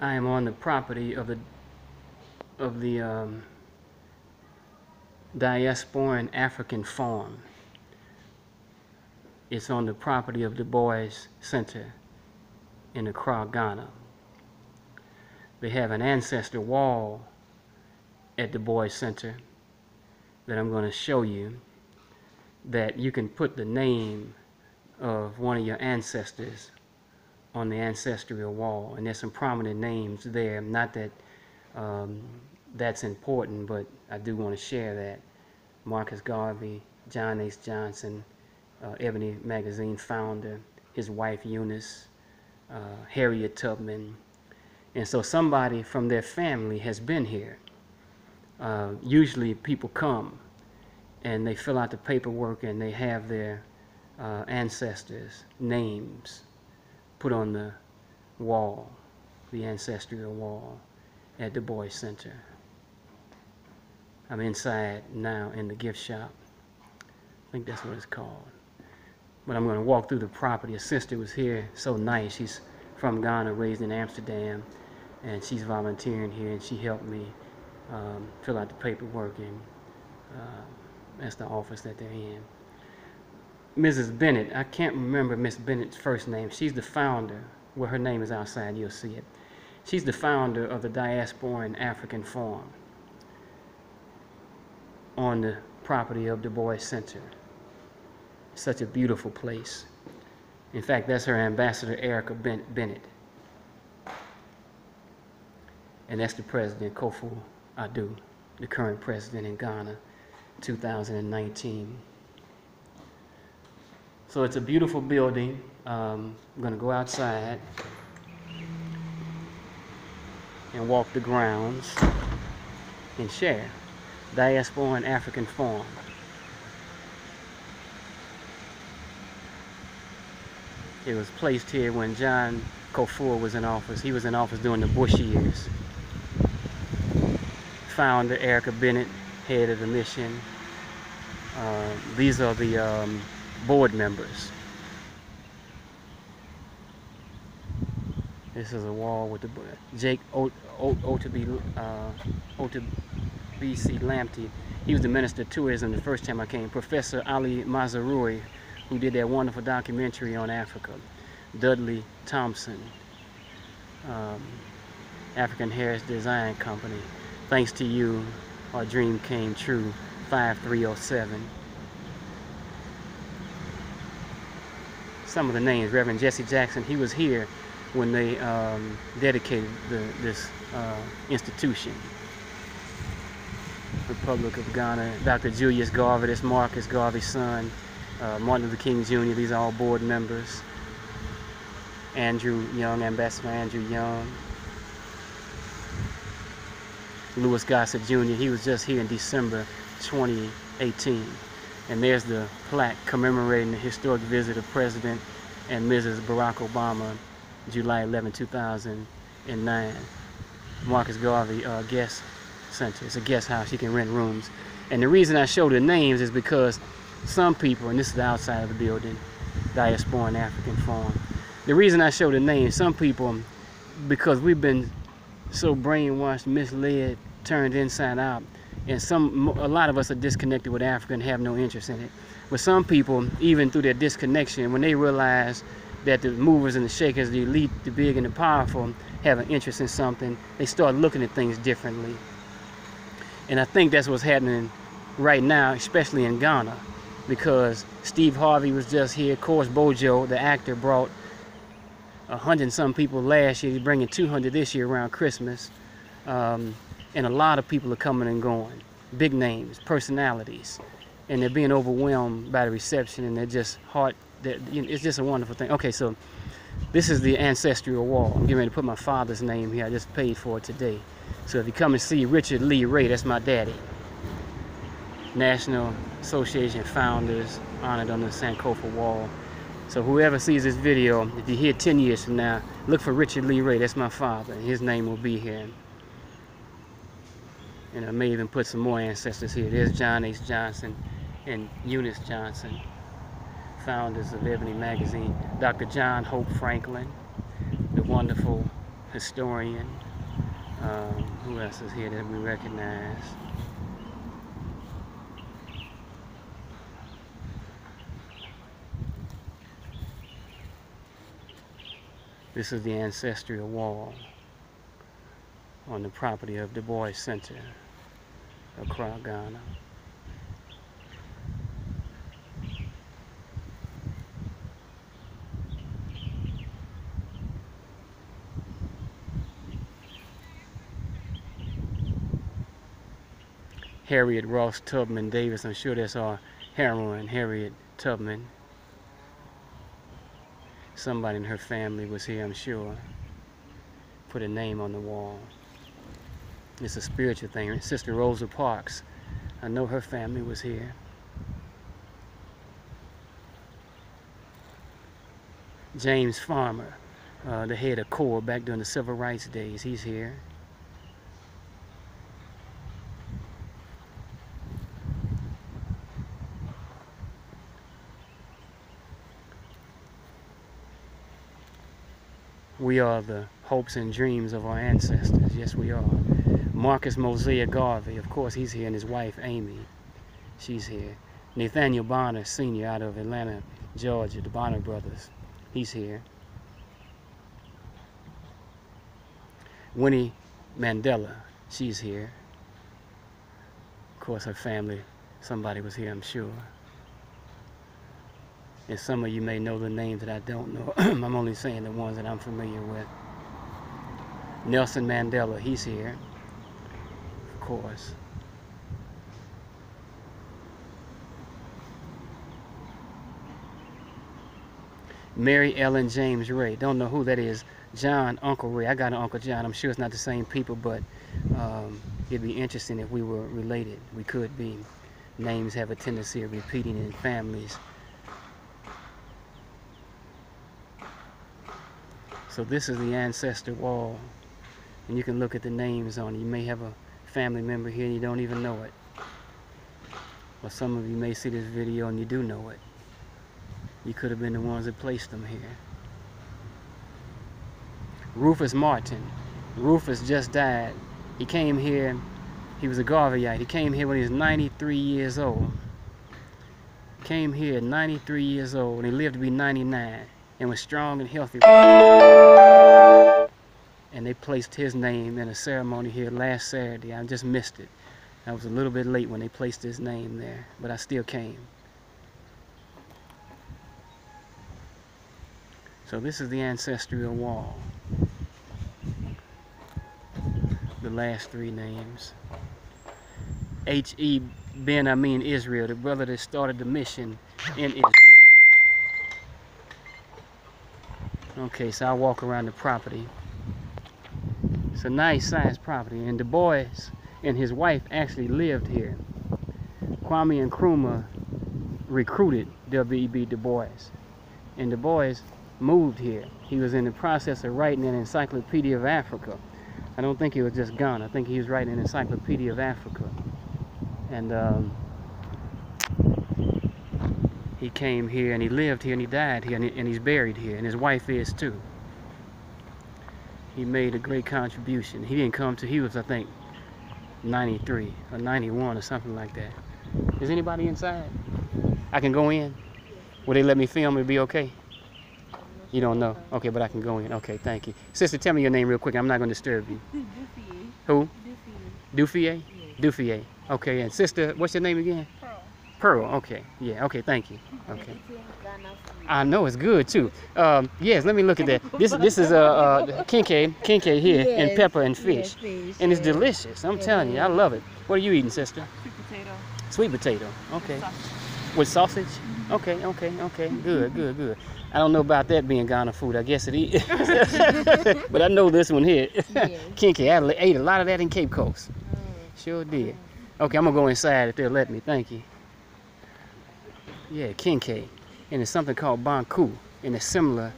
I am on the property of the of the um, Diasporan African Forum. It's on the property of Du Bois Center in Accra, Ghana. They have an ancestor wall at Du Bois Center that I'm going to show you that you can put the name of one of your ancestors on the ancestral wall. And there's some prominent names there. Not that um, that's important, but I do want to share that. Marcus Garvey, John H. Johnson, uh, Ebony Magazine founder, his wife Eunice, uh, Harriet Tubman. And so somebody from their family has been here. Uh, usually people come and they fill out the paperwork and they have their uh, ancestors' names put on the wall, the ancestral wall at Du Bois Center. I'm inside now in the gift shop. I think that's what it's called. But I'm going to walk through the property. A sister was here, so nice. She's from Ghana, raised in Amsterdam, and she's volunteering here, and she helped me um, fill out the paperwork, and uh, that's the office that they're in. Mrs. Bennett, I can't remember Miss Bennett's first name. She's the founder. Well, her name is outside, you'll see it. She's the founder of the Diasporan African Forum on the property of Du Bois Center. Such a beautiful place. In fact, that's her ambassador, Erieka Bennett. And that's the president, Kofu Adu, the current president in Ghana, 2019. So it's a beautiful building. Um, I'm going to go outside and walk the grounds and share. Diasporan African Forum. It was placed here when John Kufuor was in office. He was in office during the Bush years. Founder Erieka Bennett, head of the mission. Uh, these are the um, board members. This is a wall with the Jake Otabi uh, B.C. Lamptey. He was the Minister of Tourism the first time I came. Professor Ali Mazrui, who did that wonderful documentary on Africa. Dudley Thompson, um, African Harris Design Company. Thanks to you, our dream came true. 5307. Some of the names, Reverend Jesse Jackson, he was here when they um, dedicated the, this uh, institution. Republic of Ghana, Dr. Julius Garvey, this Marcus Garvey's son, uh, Martin Luther King Jr., these are all board members. Andrew Young, Ambassador Andrew Young. Louis Gossett Jr., he was just here in December 2018. And there's the plaque commemorating the historic visit of President and Mrs. Barack Obama, July 11, 2009. Marcus Garvey uh, guest center. It's a guest house. You can rent rooms. And the reason I show the names is because some people, and this is the outside of the building, Diasporan African Forum. The reason I show the names, some people, because we've been so brainwashed, misled, turned inside out, and some, a lot of us are disconnected with Africa and have no interest in it. But some people, even through their disconnection, when they realize that the movers and the shakers, the elite, the big and the powerful, have an interest in something, they start looking at things differently. And I think that's what's happening right now, especially in Ghana, because Steve Harvey was just here. Of course, Bojo, the actor, brought a hundred some people last year. He's bringing 200 this year around Christmas. Um, and a lot of people are coming and going. Big names, personalities. And they're being overwhelmed by the reception and they're just heart, they're, it's just a wonderful thing. Okay, so this is the ancestral wall. I'm getting ready to put my father's name here. I just paid for it today. So if you come and see Richard Lee Ray, that's my daddy. National Association Founders honored on the Sankofa wall. So whoever sees this video, if you're here 10 years from now, look for Richard Lee Ray. That's my father. His name will be here. And I may even put some more ancestors here. There's John H. Johnson and Eunice Johnson, founders of Ebony Magazine. Dr. John Hope Franklin, the wonderful historian. Um, who else is here that we recognize? This is the ancestral wall on the property of Du Bois Center, Accra, Ghana. Harriet Ross Tubman Davis. I'm sure that's our heroine, Harriet Tubman. Somebody in her family was here, I'm sure. Put a name on the wall. It's a spiritual thing. Sister Rosa Parks. I know her family was here. James Farmer, uh, the head of CORE back during the civil rights days, he's here. We are the hopes and dreams of our ancestors. Yes, we are. Marcus Mosiah Garvey, of course, he's here, and his wife, Amy, she's here. Nathaniel Bonner, Sr., out of Atlanta, Georgia, the Bonner brothers, he's here. Winnie Mandela, she's here. Of course, her family, somebody was here, I'm sure. And some of you may know the names that I don't know. I'm only saying the ones that I'm familiar with. Nelson Mandela, he's here, course. Mary Ellen James Ray. Don't know who that is. John, Uncle Ray. I got an Uncle John. I'm sure it's not the same people, but um, it'd be interesting if we were related. We could be. Names have a tendency of repeating in families. So this is the ancestor wall. And you can look at the names on it. You may have a family member here and you don't even know it. Or some of you may see this video and you do know it. You could have been the ones that placed them here. Rufus Martin. Rufus just died. He came here, he was a Garveyite. He came here when he was 93 years old. Came here at 93 years old and he lived to be 99 and was strong and healthy. And they placed his name in a ceremony here last Saturday. I just missed it. I was a little bit late when they placed his name there, but I still came. So this is the ancestral wall. The last three names. H.E. Ben Ammi Israel, the brother that started the mission in Israel. Okay, so I'll walk around the property. It's a nice sized property, and Du Bois and his wife actually lived here. Kwame Nkrumah recruited W.E.B. Du Bois, and Du Bois moved here. He was in the process of writing an Encyclopedia of Africa. I don't think he was just gone. I think he was writing an Encyclopedia of Africa. And um, he came here and he lived here and he died here and, he, and he's buried here and his wife is too. He made a great contribution. He didn't come to, he was I think 93 or 91 or something like that. Is anybody inside? I can go in? Will they let me film? It'll be okay? You don't know? Okay, but I can go in. Okay, thank you. Sister, tell me your name real quick. I'm not going to disturb you. Who? Dufier. Dufier? Dufier. Okay, and sister, what's your name again? Pearl. Pearl. Okay. Yeah, okay, thank you. Okay. Eating Ghana food. I know it's good too. Um, yes, let me look at that. This this is uh, uh kenkey, kenkey here, and pepper and yes, fish, fish, and it's yes. delicious. I'm telling you, I love it. What are you eating, sister? Sweet potato. Sweet potato. Okay. sausage. With sausage? Okay, okay, okay. Good, good, good. I don't know about that being Ghana food. I guess it is. but I know this one here. Yes. kenkey. I ate a lot of that in Cape Coast. Mm. Sure did. Okay, I'm gonna go inside if they'll let me. Thank you. Yeah, kenkey, and it's something called banku, and it's similar,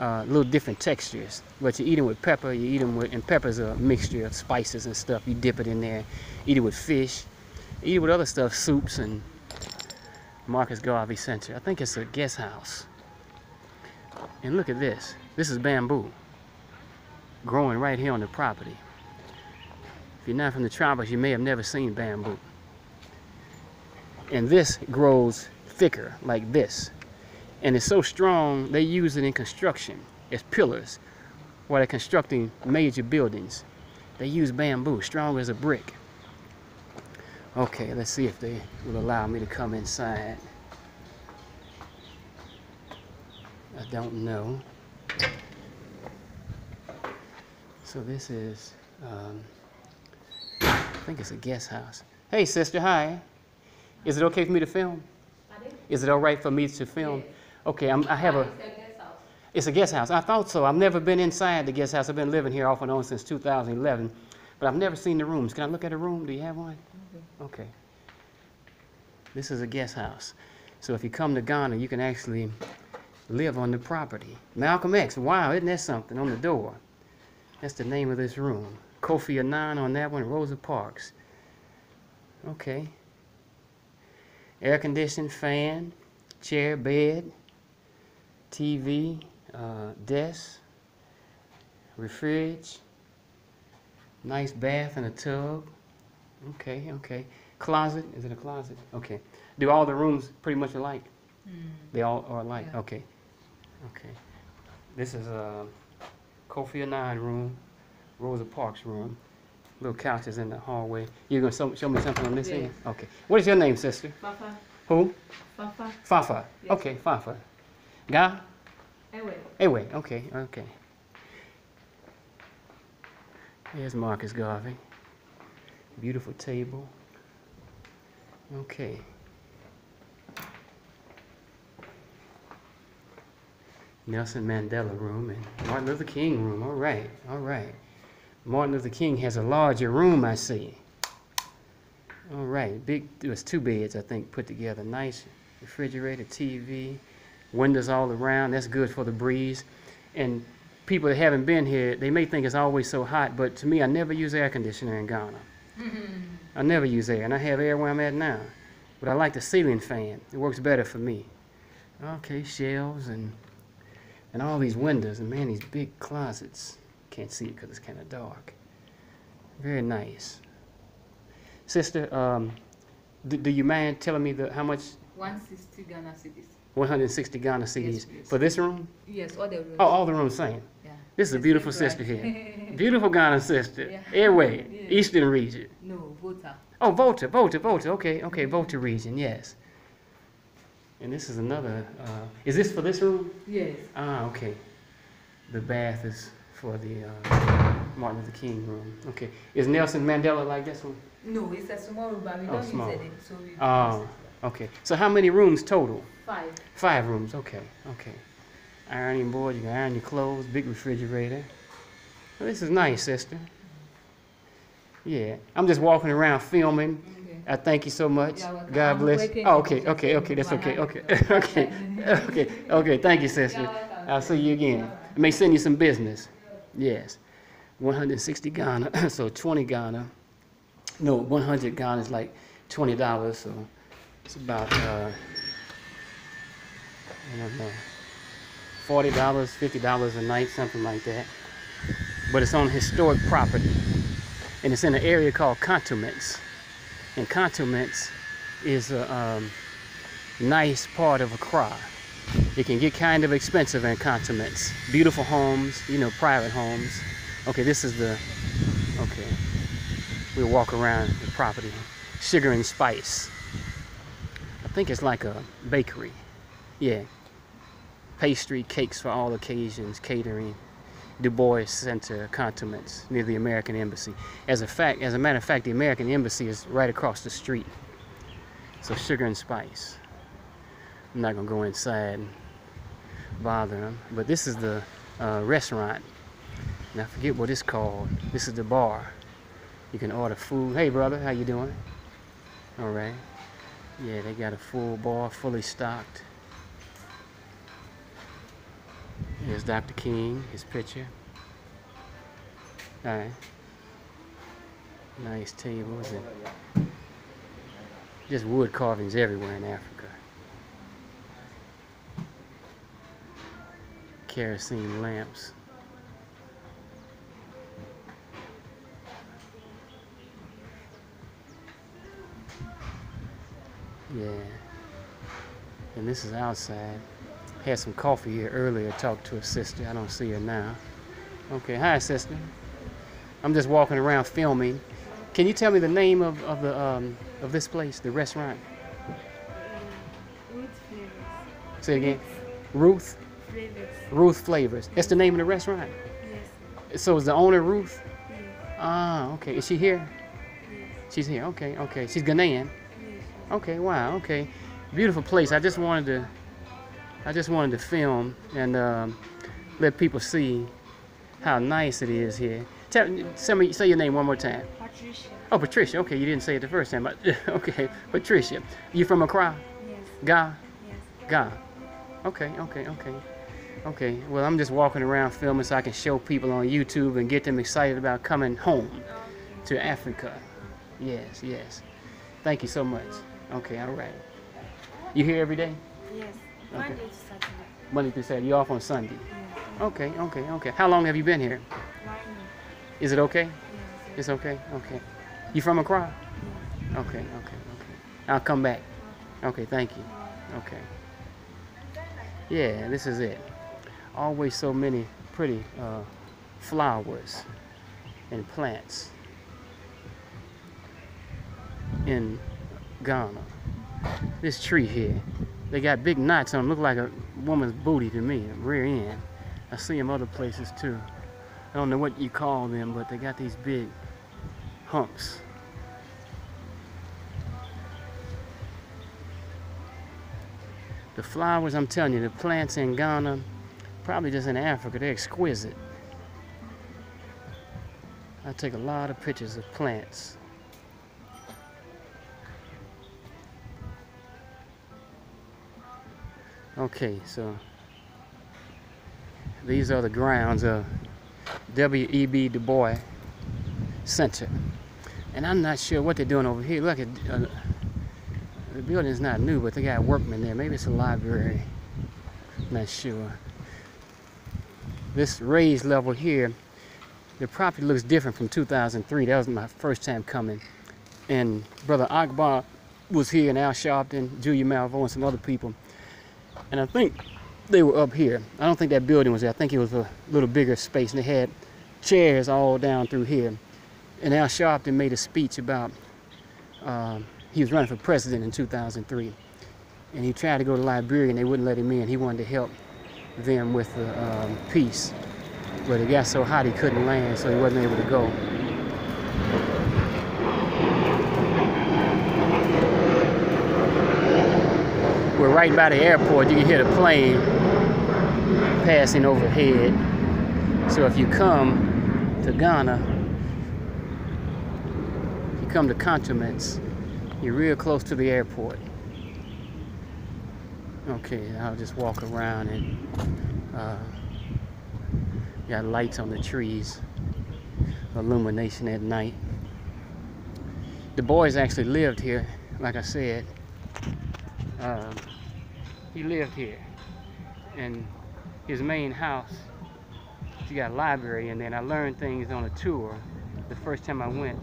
uh, little different textures. But you eat them with pepper. You eat them with, and pepper's a mixture of spices and stuff. You dip it in there. Eat it with fish. Eat it with other stuff, soups and Marcus Garvey Center. I think it's a guest house. And look at this. This is bamboo. growing right here on the property. If you're not from the tropics, you may have never seen bamboo. And this grows thicker like this. And it's so strong, they use it in construction as pillars while they're constructing major buildings. They use bamboo, strong as a brick. Okay, let's see if they will allow me to come inside. I don't know. So this is, um, I think it's a guest house. Hey, sister, hi. Is it okay for me to film? Is it all right for me to film? Okay, I'm, I have a. Guest house. It's a guest house. I thought so. I've never been inside the guest house. I've been living here off and on since 2011, but I've never seen the rooms. Can I look at a room? Do you have one? Mm-hmm. Okay. This is a guest house. So if you come to Ghana, you can actually live on the property. Malcolm X, wow, isn't that something on the door? That's the name of this room. Kofi Annan on that one, Rosa Parks. Okay. Air conditioned fan, chair, bed, TV, uh, desk, refrige, nice bath and a tub. Okay, okay. Closet, is it a closet? Okay. Do all the rooms pretty much alike? They all are alike, Yeah. okay. Okay. This is a Kofi Annan room, Rosa Parks room. Little couches in the hallway. You're gonna show, show me something on this Yes. end? Okay. What is your name, sister? Fafa, Who? Fafa, Fafa. Yes. Okay, Fafa. Ga? Ewe. Anyway, okay, okay. Here's Marcus Garvey. Beautiful table. Okay. Nelson Mandela room and Martin Luther King room. All right, all right. Martin Luther King has a larger room, I see. All right, big. It was two beds, I think, put together. Nice refrigerator, TV, windows all around. That's good for the breeze. And people that haven't been here, they may think it's always so hot, but to me, I never use air conditioner in Ghana. I never use air, and I have air where I'm at now. But I like the ceiling fan. It works better for me. Okay, shelves and and all these windows, and man, these big closets. Can't see it because it's kind of dark. Very nice. Sister, um, do, do you mind telling me the how much? 160 Ghana cedis. 160 Ghana cedis Yes, for this room? Yes, all the rooms. Oh, all the rooms same. Yeah. This is a beautiful sister here. Beautiful Ghana sister. Yeah. Ewe, Yeah. Eastern region. no, Volta. Oh, Volta, Volta, Volta. Okay, okay, Volta region, yes. And this is another, uh, is this for this room? Yes. Ah, okay. The bath is for the uh, Martin Luther King room. Okay. Is Nelson Mandela like this one? No, it's a small room, but we Oh, don't small. use it, so we Oh. Okay. So how many rooms total? Five. Five rooms. Okay, okay. Ironing board, you can iron your clothes, big refrigerator. Well, this is nice, sister. Yeah. I'm just walking around filming. I thank you so much. God bless. Oh, okay, okay, okay. That's okay. Okay, okay, okay, okay. Thank you, sister. I'll see you again. I may send you some business. Yes. 160 Ghana, so 20 Ghana. No, 100 Ghana is like $20, so it's about, uh, I don't know, $40, $50 a night, something like that. But it's on historic property. And it's in an area called Cantonments. And Cantonments is a um, nice part of Accra. It can get kind of expensive in Cantonments. Beautiful homes, you know, private homes. Okay, this is the, okay. We'll walk around the property. Sugar and Spice. I think it's like a bakery. Yeah. Pastry, cakes for all occasions, catering. Du Bois Center, Cantonments, near the American Embassy. As a fact, as a matter of fact, the American Embassy is right across the street. So Sugar and Spice. I'm not gonna go inside and bother them. But this is the uh, restaurant. And I forget what it's called. This is the bar. You can order food. Hey brother, how you doing? All right. Yeah, they got a full bar, fully stocked. Here's Dr. King, his picture. All right. Nice tables and just wood carvings everywhere in Africa. kerosene lamps. Yeah. And this is outside. Had some coffee here earlier, talked to a sister. I don't see her now. Okay, hi sister. I'm just walking around filming. Can you tell me the name of, of the um, of this place, the restaurant? Say it again. Ruth? Flavors. Ruth Flavors. That's the name of the restaurant. Yes. So is the owner Ruth? Yes. Ah, okay. Is she here? Yes. She's here. Okay, okay. She's Ghanaian. Yes. Okay, wow, okay. Beautiful place. I just wanted to I just wanted to film and um, let people see how nice it is here. Tell, tell me, say your name one more time. Patricia. Oh, Patricia. Okay, you didn't say it the first time, but okay, Patricia. You from Accra? Yes. Ga? Yes. Ga. Okay, okay, okay. Okay, well, I'm just walking around filming so I can show people on YouTube and get them excited about coming home to Africa. Yes, yes. Thank you so much. Okay, all right. You here every day? Yes. Okay. Monday to Saturday. Monday through Saturday. You off on Sunday? Yes. Okay, okay, okay. How long have you been here? Year. Is it okay? Yes. It's okay? Okay. You from Accra? Yes. Okay, okay, okay. I'll come back. Okay, thank you. Okay. Yeah, this is it. Always so many pretty uh, flowers and plants in Ghana. This tree here, they got big knots on them. Look like a woman's booty to me, rear end. I see them other places too. I don't know what you call them, but they got these big humps. The flowers, I'm telling you, the plants in Ghana, probably just in Africa, they're exquisite. I take a lot of pictures of plants. Okay, so these are the grounds of W.E.B. Du Bois Center. And I'm not sure what they're doing over here. Look at uh, the building's not new, but they got workmen there. Maybe it's a library. Not sure. This raised level here, the property looks different from 2003. That was my first time coming. And Brother Akbar was here, and Al Sharpton, Julia Malveaux, and some other people. And I think they were up here. I don't think that building was there. I think it was a little bigger space, and they had chairs all down through here. And Al Sharpton made a speech about um, he was running for president in 2003, and he tried to go to Liberia, and they wouldn't let him in. He wanted to help them with the um, peace, but it got so hot he couldn't land, so he wasn't able to go. We're right by the airport. You can hear the plane passing overhead. So if you come to Ghana, if you come to Cantonments, you're real close to the airport. Okay, I'll just walk around and uh, got lights on the trees, illumination at night. Du Bois actually lived here, like I said. Um, he lived here, and his main house, he got a library and I learned things on a tour the first time I went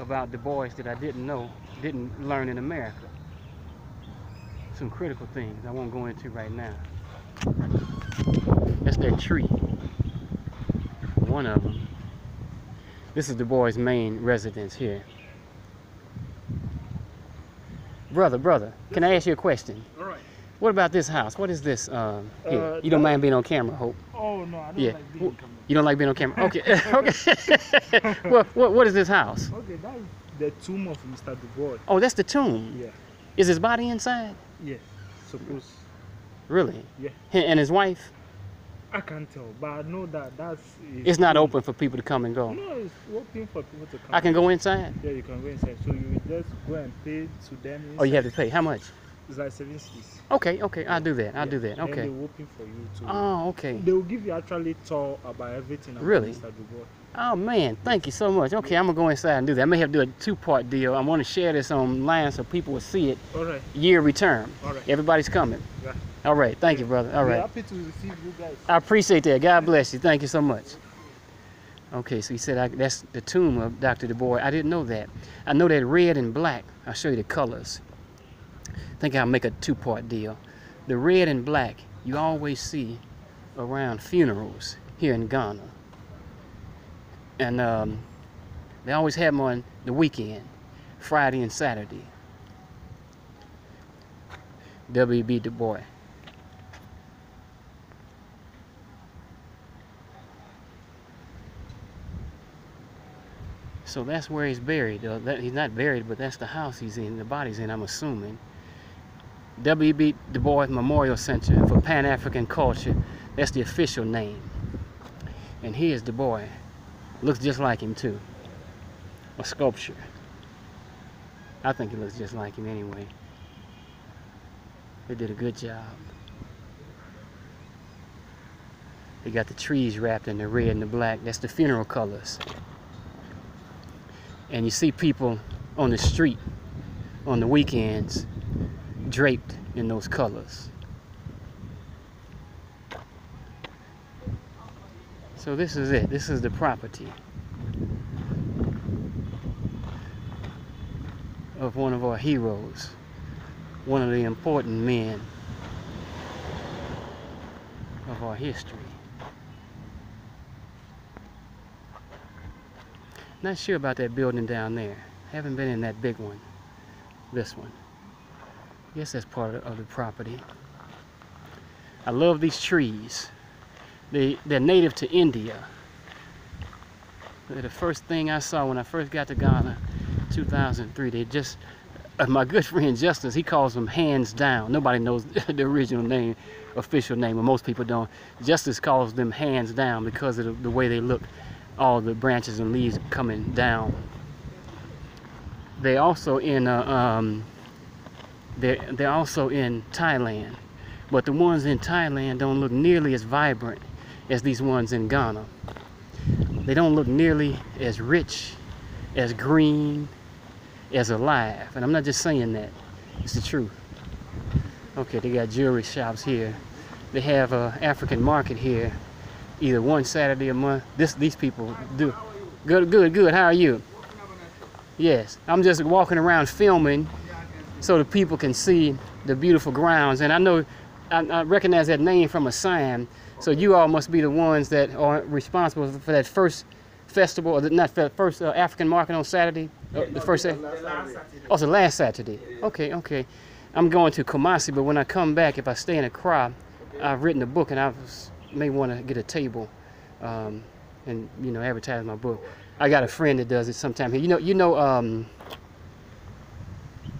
about Du Bois that I didn't know, didn't learn in America. Some critical things I won't go into right now. That's that tree. One of them. This is Du Bois' main residence here. Brother, brother, can I ask you a question? All right. What about this house? What is this um, here? Uh, you don't mind being on camera, Hope? Oh no, I don't Yeah. like being on camera. You don't like being on camera? Okay, okay. well, what, what is this house? Okay, that is the tomb of Mr. Du Bois. Oh, that's the tomb. Yeah. Is his body inside? Yes. Suppose. Really? Yeah. And his wife? I can't tell, but I know that that's. his It's not open for people to come and go. No, it's open for people to come. I can go inside? Yeah, you can go inside. So you just go and pay to them. Oh, you have to pay. How much? It's like seven cedis. Okay, okay. I'll do that. I'll Yeah. do that. Okay. they will open for you to. Oh, okay. They will give you actually tour about everything about Really? Mr. Du Bois. Oh, man. Thank you so much. Okay, I'm going to go inside and do that. I may have to do a two-part deal. I want to share this online so people will see it All right. year return. All right. Everybody's coming. Yeah. All right. Thank you, brother. All We're happy to receive you guys. I appreciate that. God bless you. Thank you so much. Okay, so he said I, that's the tomb of Dr. Du Bois. I didn't know that. I know that red and black. I'll show you the colors. Think I'll make a two-part deal. The red and black you always see around funerals here in Ghana. And um, they always have them on the weekend, Friday and Saturday. W.B. Du Bois. So that's where he's buried. Uh, that, he's not buried, but that's the house he's in, the body's in, I'm assuming. W.B. Du Bois Memorial Center for Pan African Culture. That's the official name. And here's Du Bois. Looks just like him, too. A sculpture. I think he looks just like him anyway. They did a good job. They got the trees wrapped in the red and the black. That's the funeral colors. And you see people on the street on the weekends draped in those colors. So this is it. This is the property of one of our heroes, one of the important men of our history. Not sure about that building down there. Haven't been in that big one. This one. Yes, that's part of the property. I love these trees. They, they're native to India. They're the first thing I saw when I first got to Ghana, 2003. They just, uh, my good friend Justice, he calls them hands down. Nobody knows the original name, official name, but most people don't. Justice calls them hands down because of the, the way they look, all the branches and leaves coming down. They also in uh, um, they're, they're also in Thailand, but the ones in Thailand don't look nearly as vibrant as these ones in Ghana. They don't look nearly as rich, as green, as alive. And I'm not just saying that, it's the truth. Okay, they got jewelry shops here. They have a African market here, either one Saturday a month. This these people do. Good, good, good. How are you? Yes, I'm just walking around filming so the people can see the beautiful grounds. And I know, I, I, recognize that name from a sign. So you all must be the ones that are responsible for that first festival, or the, not the first uh, African market on Saturday. Uh, the first Saturday. Oh, the last Saturday. Okay, okay. I'm going to Kumasi, but when I come back, if I stay in Accra, I've written a book, and I may want to get a table, um, and you know, advertise my book. I got a friend that does it sometime. You know, you know. Um,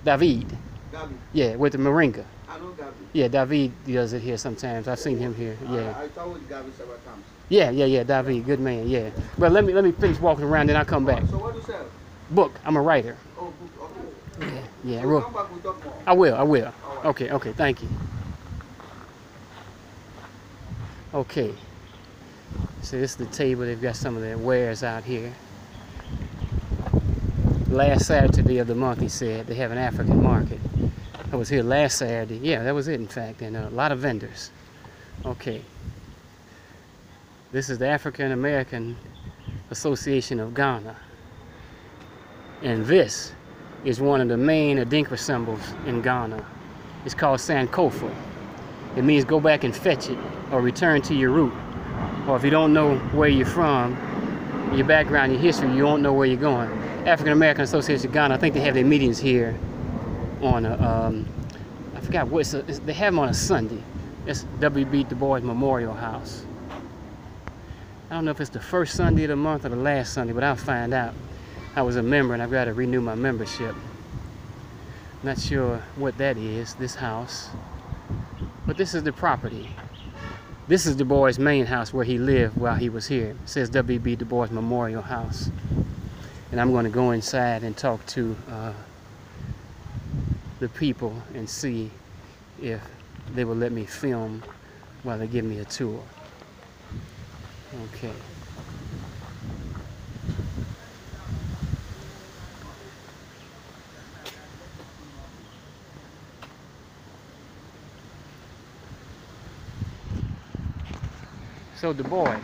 David. David. Yeah, with the Moringa. I know David. Yeah, David does it here sometimes. I've seen him here. Yeah. I, I talked with David several times. Yeah, yeah, yeah, David, good man. Yeah. But let me let me finish walking around, then I'll come back. So what do you sell? Book. I'm a writer. Oh, book. Okay. Yeah, yeah. So come back, we'll talk more. I will. I will. Right. Okay. Okay. Thank you. Okay. So this is the table. They've got some of their wares out here. Last Saturday of the month, he said, they have an African market. I was here last Saturday. Yeah, that was it, in fact, and uh, a lot of vendors. Okay. This is the African American Association of Ghana. And this is one of the main Adinkra symbols in Ghana. It's called Sankofa. It means go back and fetch it or return to your root. Or if you don't know where you're from, your background, your history, you won't know where you're going. African American Association of Ghana, I think they have their meetings here on a, um, I forgot what, it's a, it's, they have them on a Sunday. It's W.B. Du Bois Memorial House. I don't know if it's the first Sunday of the month or the last Sunday, but I'll find out. I was a member and I've got to renew my membership. Not sure what that is, this house. But this is the property. This is Du Bois' main house where he lived while he was here. It says W.B. Du Bois Memorial House. And I'm going to go inside and talk to uh, the people and see if they will let me film while they give me a tour. Okay. So Du Bois,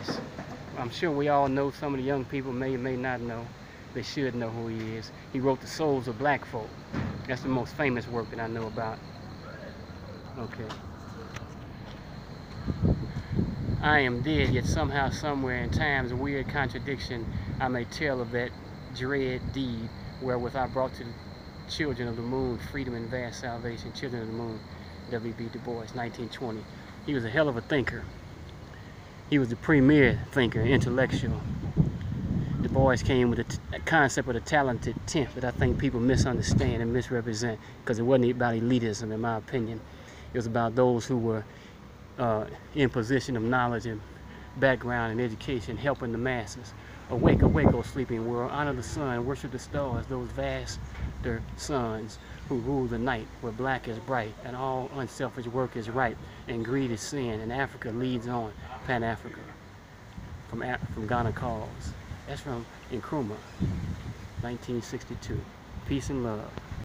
I'm sure we all know, some of the young people may or may not know. They should know who he is. He wrote The Souls of Black Folk. That's the most famous work that I know about. Okay. I am dead, yet somehow, somewhere, in time's a weird contradiction, I may tell of that dread deed wherewith I brought to the children of the moon freedom and vast salvation. Children of the moon, W.B. Du Bois, 1920. He was a hell of a thinker. He was the premier thinker, intellectual. Du Bois came with the concept of the talented tenth that I think people misunderstand and misrepresent because it wasn't about elitism, in my opinion. It was about those who were uh, in position of knowledge and background and education, helping the masses. Awake, awake, O sleeping world, honor the sun, worship the stars, those vaster suns who rule the night, where black is bright, and all unselfish work is right, and greed is sin, and Africa leads on, Pan Africa, from, from Ghana calls. That's from Nkrumah, 1962. Peace and love.